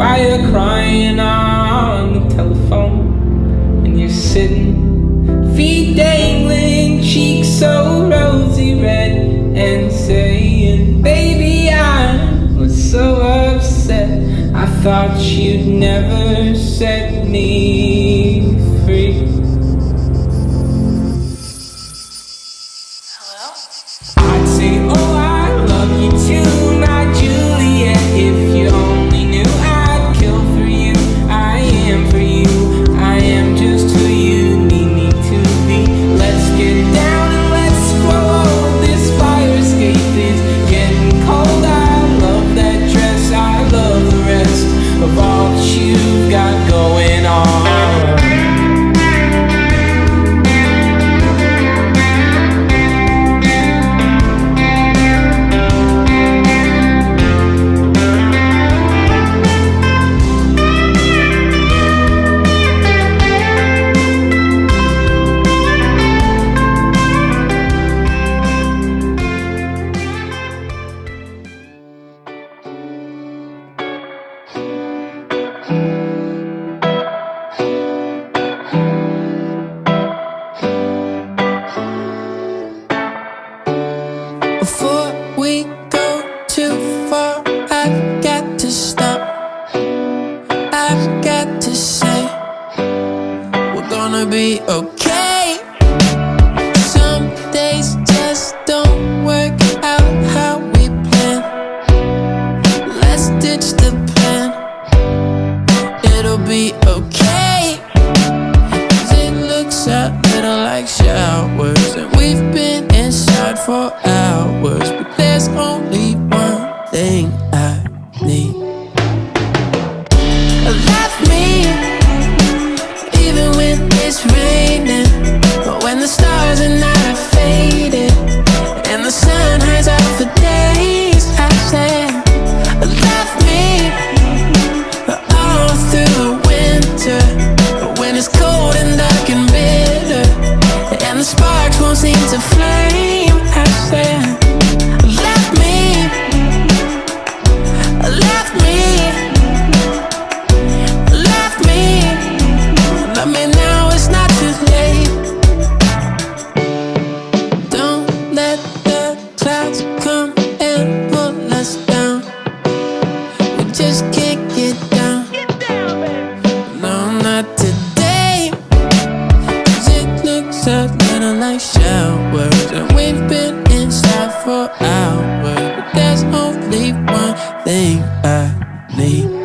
while you're crying on the telephone. And you're sitting, feet dangling, cheeks so rosy red, and saying, Baby, I was so upset. I thought you'd never set me to say, we're gonna be okay. Some days just don't work out how we plan. Let's ditch the plan, it'll be okay. 'Cause it looks a little like showers, and we've been inside for hours. for hours, but there's only one thing I need.